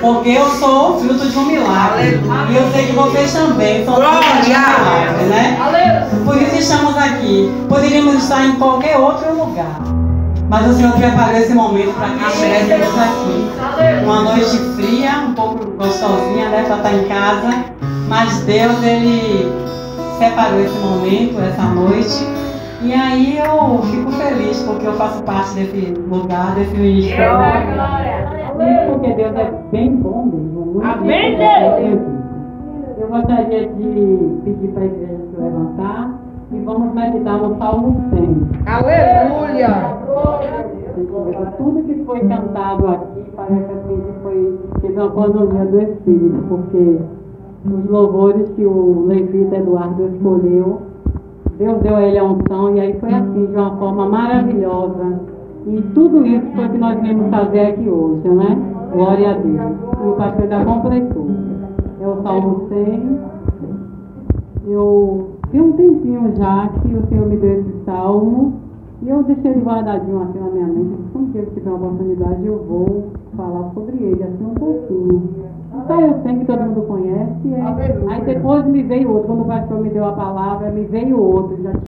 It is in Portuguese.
Porque eu sou fruto de um milagre. E eu sei que vocês também são fruto de um milagre, né? Por isso estamos aqui. Poderíamos estar em qualquer outro lugar. Mas o Senhor preparou esse momento para que estivéssemos aqui. Uma noite fria, um pouco gostosinha, né? Para estar em casa. Mas Deus, Ele separou esse momento, essa noite. E aí eu fico feliz porque eu faço parte desse lugar, desse ministério. Porque Deus é bem bom mesmo. Muito Amém, Deus. Eu gostaria de pedir para a igreja se levantar e vamos meditar no Salmo 100. Aleluia. Tudo que foi cantado aqui parece assim que foi teve uma economia do Espírito, porque os louvores que o levita Eduardo escolheu, Deus deu a ele a unção e aí foi assim, de uma forma maravilhosa. E tudo isso foi o que nós viemos fazer aqui hoje, né? Glória a Deus. E o pastor da completou. É o Salmo 100. Eu tem um tempinho já que o Senhor me deu esse salmo e eu deixei ele guardadinho aqui na minha mente. Que eu tiver uma oportunidade, eu vou falar sobre ele, assim um pouquinho. Então eu sei que todo mundo conhece. É. Aí depois me veio outro. Quando o pastor me deu a palavra, me veio outro. Já